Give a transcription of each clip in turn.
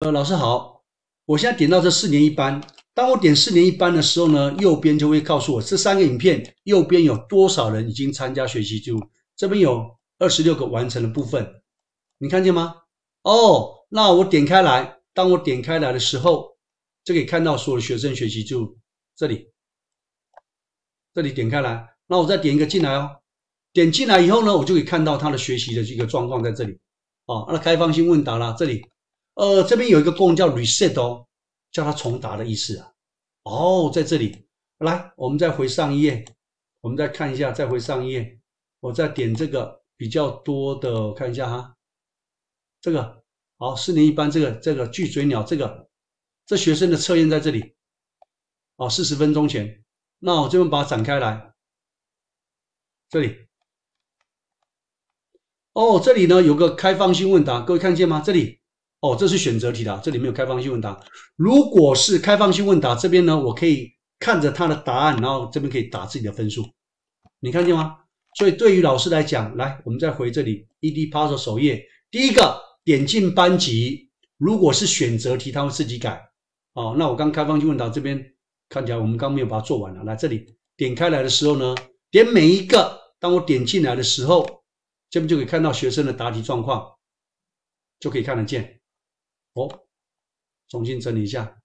呃，老师好，我现在点到这四年一班。当我点四年一班的时候呢，右边就会告诉我这三个影片右边有多少人已经参加学习记录。这边有二十六个完成的部分，你看见吗？哦，那我点开来，当我点开来的时候，就可以看到所有学生学习记录。这里，这里点开来，那我再点一个进来哦。点进来以后呢，我就可以看到他的学习的这个状况在这里。哦，那开放性问答啦，这里。呃，这边有一个功能叫 reset 哦，叫它重答的意思啊。哦，在这里，来，我们再回上一页，我们再看一下，再回上一页，我再点这个比较多的，看一下哈，这个。好，四年一班这个这个巨嘴鸟这个，这学生的测验在这里，哦，四十分钟前，那我这边把它展开来，这里，哦，这里呢有个开放性问答，各位看见吗？这里。哦，这是选择题的，这里没有开放性问答。如果是开放性问答，这边呢，我可以看着他的答案，然后这边可以打自己的分数。你看见吗？所以对于老师来讲，来，我们再回这里，ED Puzzle 首页，第一个点进班级，如果是选择题，它会自己改。哦，那我刚开放性问答这边看起来我们刚没有把它做完了。来这里点开来的时候呢，点每一个，当我点进来的时候，这边就可以看到学生的答题状况，就可以看得见。哦，重新整理一下，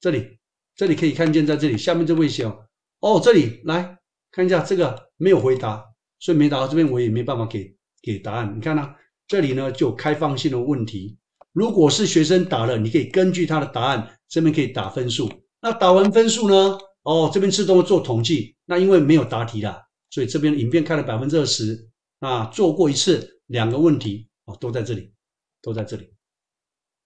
这里，这里可以看见，在这里下面这位写哦，哦，这里来看一下，这个没有回答，所以没答到这边，我也没办法给给答案。你看呢，这里呢就有开放性的问题，如果是学生答了，你可以根据他的答案这边可以打分数。那打完分数呢，哦，这边自动做统计。那因为没有答题了，所以这边影片开了百分之二十，啊，做过一次两个问题哦，都在这里，都在这里。